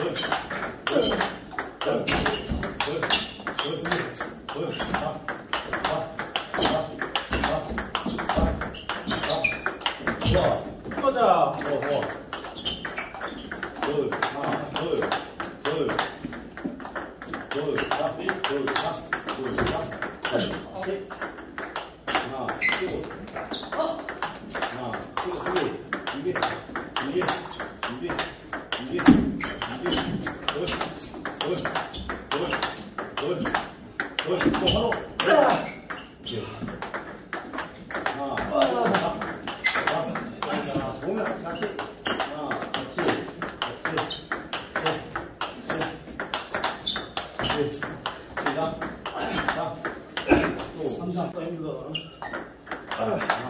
どうですか。 감사합니다.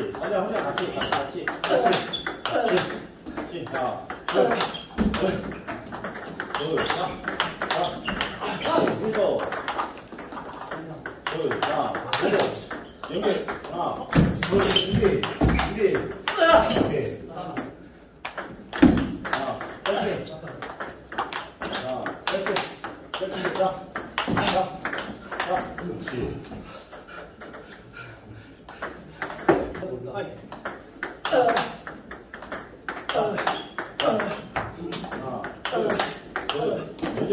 다시. 혼자, 혼자 같이, 같이, 같이, 같이, 같이, 같이. 자, 둘, 둘, 둘, 자, 자, 자, 여기서. 둘, 자, 그리고 연결. 하나, 둘, 준비, 준비. 오케이. 하나, 짧게. 자, 짧게, 짧게, 자, 자, 자, 그렇지. 하이. 하나, 둘, 둘, 먼저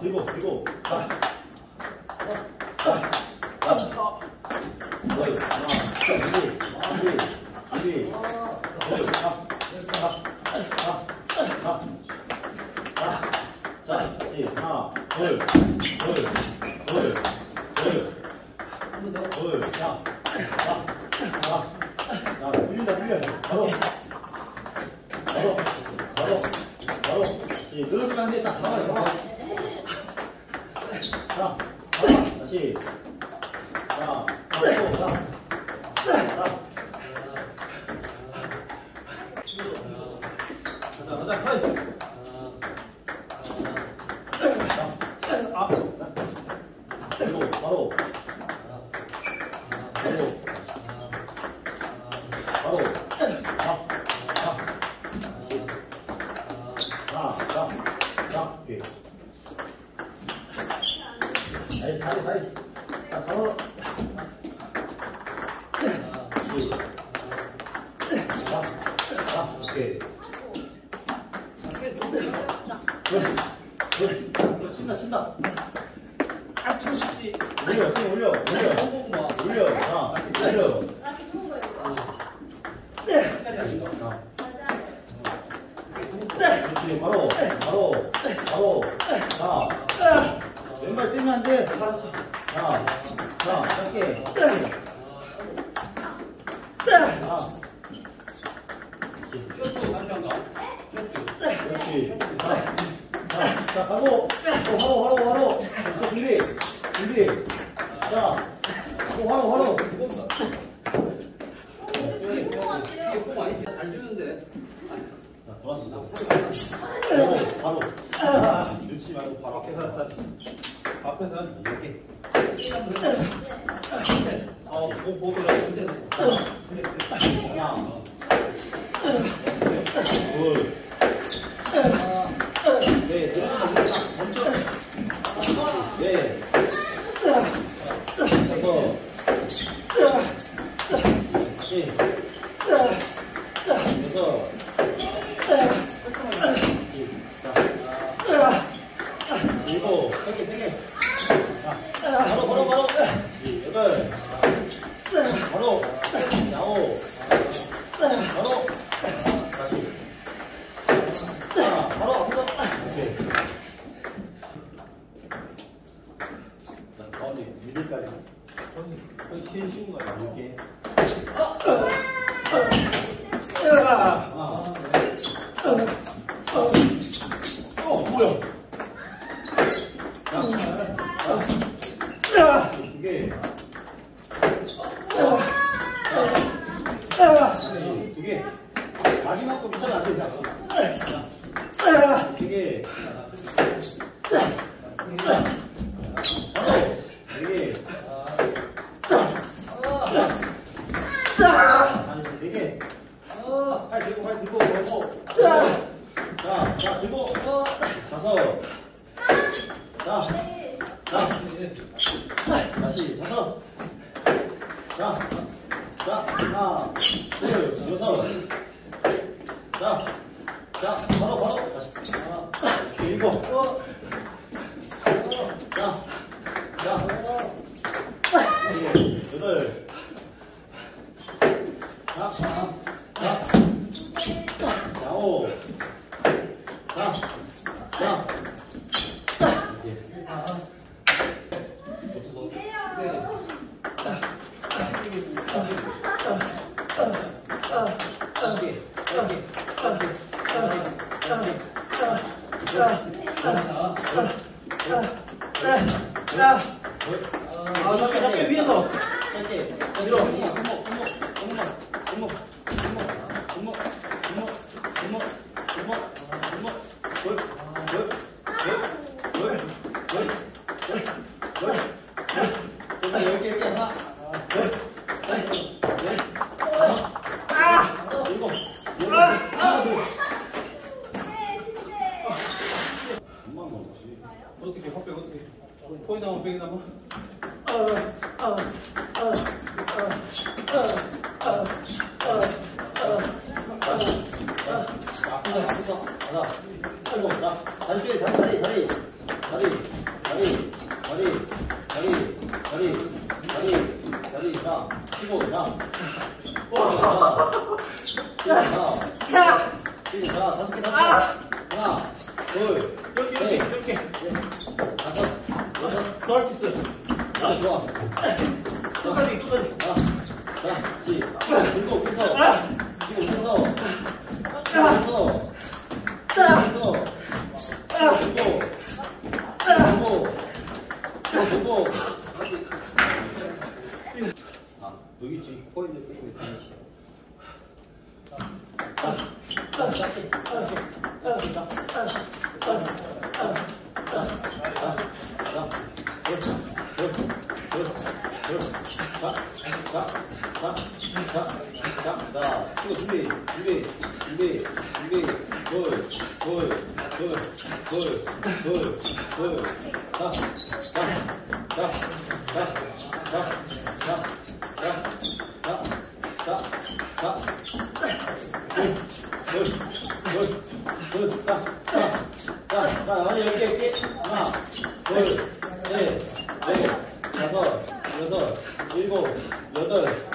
들고 들고 아. 늘어지면 안 돼. 딱 잡아, 잡아. 다시 자, 다시 자. 바로 바로 오케이. 그렇지. 그렇지. 그렇지. 친다, 친다. 아, 치고 싶지. 올려, 손 올려, 올려. 올려. 아, 올려. 아. 그렇지, 바로, 바로, 바로. 자, 왼발 뛰면 안 돼. 알았어. 자, 자, 짧게. 자, 그렇지. 자, 자, 자 하고, 또 하고, 하고, 하고. 또 준비, 준비. 자, 또 하고, 하고. 잘 주는데. 자, 돌아서. 바로. 늦지 말고 바로 앞에서 사. 앞에서 이렇게. 어, 보더라. 하나. 둘. 바로, 바로, 바로. 여덟, 바로, 아홉, 바로, 다시. 자, 바로 앞에서. 오케이. 자, 가운데 미들까지. 제일 쉬운 거야, 이렇게. 하나. 어, 뭐야? 자, 자, 두 개. 두 개. 마지막 거 미쳐도 안 되지 않아? 세 개. 바로. 네 개. 아니, 네 개. 팔 들고, 팔 들고, 걸고. 자, 자, 들고. 다섯. 자, 자. 다시, 다섯. 자, 자, 하나, 둘, 여섯. 자, 자, 바로, 바로. 다시. 하나, 일곱. 자, 자, 예, 여덟. 자, 자, 자, 아홉. 자, 자. 이제. 붙어서. 이런 자 다리 끼 다리 다리. 다리 다리 다리 다리 다리 다리 다리. 다리 자. 치고 자. 자. 자. 자 다섯 개 다섯 개 하나 둘 이렇게 셋, 이렇게 이렇게. 넷, 다섯. 여섯 더할수 있어 자 좋아. 끝까지 끝까지. 자, 자, 지, 들고 펴서, 지금 펴서, 펴서, 펴서, 들고, 들고, 들고. 아, 여기 있지. 포인트 빼고 다니시. 자, 자, 짧게, 짧게, 짧게, 자, 자, 자, 자, 자, 자, 둘, 둘, 둘, 둘, 자, 자, 자, 자, 자, 자, 치고 준비, 준비, 준비, 준비, 둘, 둘, 둘, 둘, 둘, 둘, 자, 자, 자, 자, 자, 자, 자, 자, 자, 자, 둘, 둘, 둘, 둘, 자, 자, 자, 자, 아니 여기 여기 하나, 둘, 셋, 넷, 다섯, 여섯, 일곱, 여덟,